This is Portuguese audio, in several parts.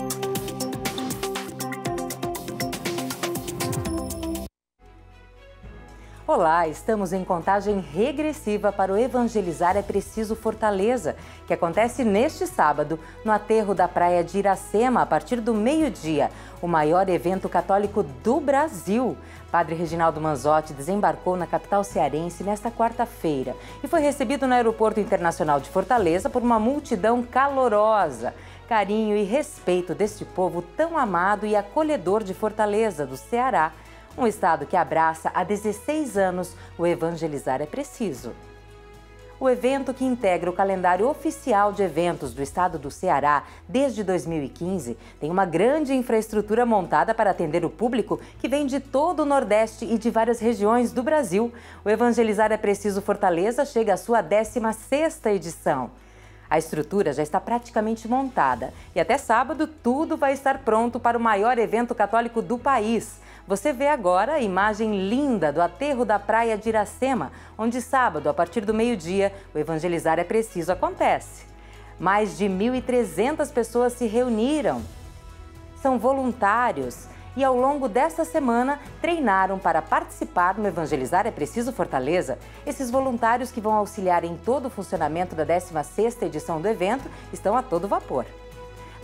you. Olá, estamos em contagem regressiva para o Evangelizar é Preciso Fortaleza, que acontece neste sábado no aterro da praia de Iracema, a partir do meio-dia, o maior evento católico do Brasil. Padre Reginaldo Manzotti desembarcou na capital cearense nesta quarta-feira e foi recebido no Aeroporto Internacional de Fortaleza por uma multidão calorosa. Carinho e respeito deste povo tão amado e acolhedor de Fortaleza, do Ceará um estado que abraça há 16 anos o Evangelizar é Preciso. O evento, que integra o calendário oficial de eventos do estado do Ceará desde 2015, tem uma grande infraestrutura montada para atender o público que vem de todo o Nordeste e de várias regiões do Brasil. O Evangelizar é Preciso Fortaleza chega à sua 16ª edição. A estrutura já está praticamente montada e até sábado tudo vai estar pronto para o maior evento católico do país. Você vê agora a imagem linda do aterro da praia de Iracema, onde sábado, a partir do meio-dia, o Evangelizar é Preciso acontece. Mais de 1.300 pessoas se reuniram. São voluntários e ao longo desta semana treinaram para participar no Evangelizar é Preciso Fortaleza. Esses voluntários que vão auxiliar em todo o funcionamento da 16ª edição do evento estão a todo vapor.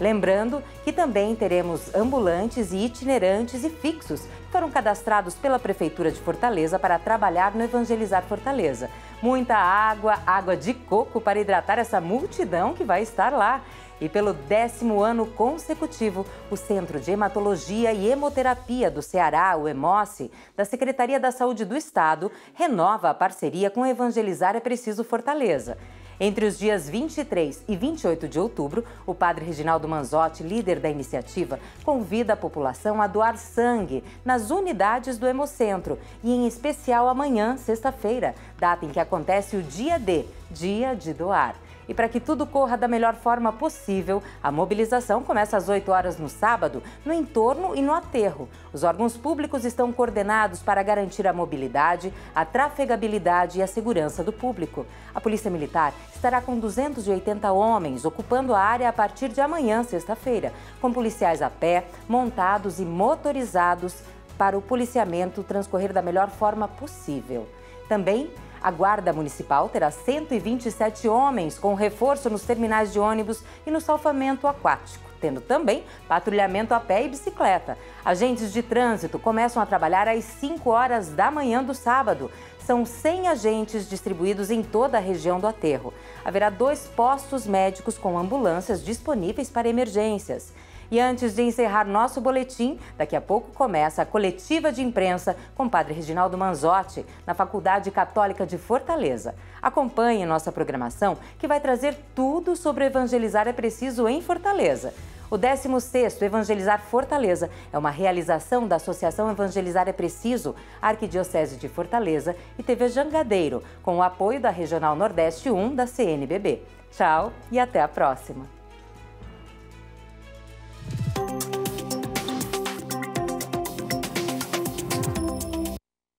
Lembrando que também teremos ambulantes e itinerantes e fixos foram cadastrados pela Prefeitura de Fortaleza para trabalhar no Evangelizar Fortaleza. Muita água, água de coco para hidratar essa multidão que vai estar lá. E pelo décimo ano consecutivo, o Centro de Hematologia e Hemoterapia do Ceará, o EMOSSE, da Secretaria da Saúde do Estado, renova a parceria com Evangelizar é Preciso Fortaleza. Entre os dias 23 e 28 de outubro, o padre Reginaldo Manzotti, líder da iniciativa, convida a população a doar sangue nas unidades do Hemocentro e, em especial, amanhã, sexta-feira, data em que acontece o Dia D, Dia de Doar. E para que tudo corra da melhor forma possível, a mobilização começa às 8 horas no sábado, no entorno e no aterro. Os órgãos públicos estão coordenados para garantir a mobilidade, a trafegabilidade e a segurança do público. A Polícia Militar estará com 280 homens ocupando a área a partir de amanhã, sexta-feira, com policiais a pé, montados e motorizados para o policiamento transcorrer da melhor forma possível. Também a Guarda Municipal terá 127 homens com reforço nos terminais de ônibus e no salvamento aquático, tendo também patrulhamento a pé e bicicleta. Agentes de trânsito começam a trabalhar às 5 horas da manhã do sábado. São 100 agentes distribuídos em toda a região do aterro. Haverá dois postos médicos com ambulâncias disponíveis para emergências. E antes de encerrar nosso boletim, daqui a pouco começa a coletiva de imprensa com o padre Reginaldo Manzotti, na Faculdade Católica de Fortaleza. Acompanhe nossa programação, que vai trazer tudo sobre Evangelizar é Preciso em Fortaleza. O 16º Evangelizar Fortaleza é uma realização da Associação Evangelizar é Preciso, Arquidiocese de Fortaleza e TV Jangadeiro, com o apoio da Regional Nordeste 1 da CNBB. Tchau e até a próxima!